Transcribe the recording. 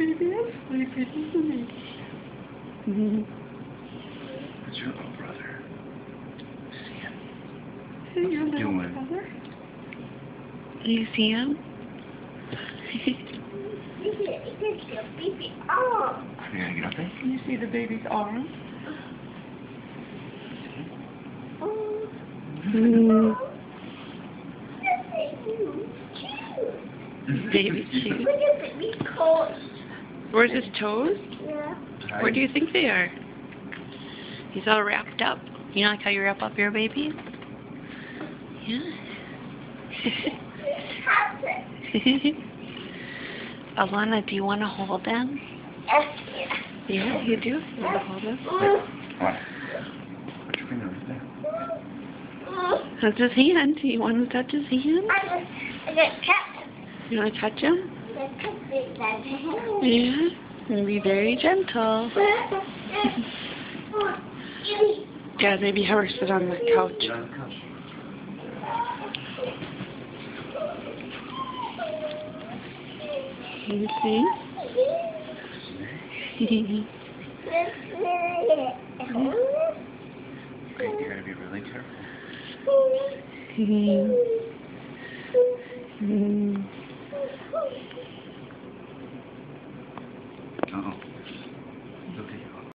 baby is sleeping, isn't he? Mm-hmm. That's your little brother. See him? Hey, your little doing? brother. Do you see him? Oh. You gonna get up there? Can you see the baby's arm? Mm. Baby shoes. Look at baby coat. Where's his toes? Yeah. Where do you think they are? He's all wrapped up. You know like how you wrap up your baby? Yeah. Alana, do you want to hold them? Yeah. Yeah, you do. You want to hold them? Come on. Put your finger right there. That's his hand. Do you want to touch his hand? I just, I just cut. You want to touch him? Just cut it that. Yeah. And be very gentle. Yeah, maybe have her sit on the couch. On the couch. Can you see? You gotta be really careful. Mm. Uh-oh.